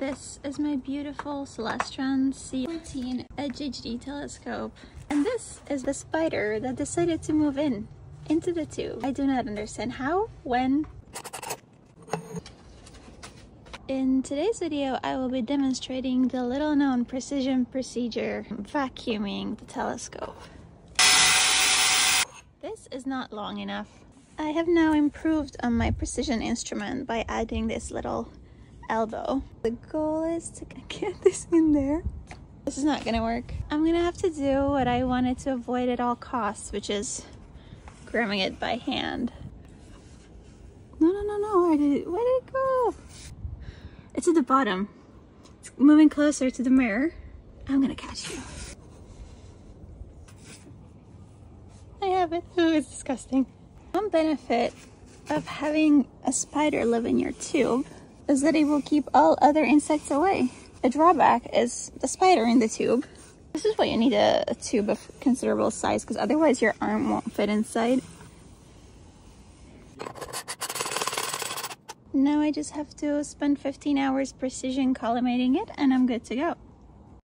This is my beautiful Celestron C14 Edge HD telescope. And this is the spider that decided to move in, into the tube. I do not understand how, when. In today's video, I will be demonstrating the little known precision procedure, vacuuming the telescope. This is not long enough. I have now improved on my precision instrument by adding this little elbow. The goal is to get this in there. This is not gonna work. I'm gonna have to do what I wanted to avoid at all costs, which is grabbing it by hand. No, no, no, no, where did it, where did it go? It's at the bottom. It's moving closer to the mirror. I'm gonna catch you. I have it. Oh, it's disgusting. One benefit of having a spider live in your tube is that it will keep all other insects away. A drawback is the spider in the tube. This is why you need a, a tube of considerable size because otherwise your arm won't fit inside. Now I just have to spend 15 hours precision collimating it and I'm good to go.